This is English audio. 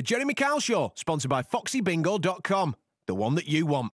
The Jeremy Kyle Show, sponsored by FoxyBingo.com. The one that you want.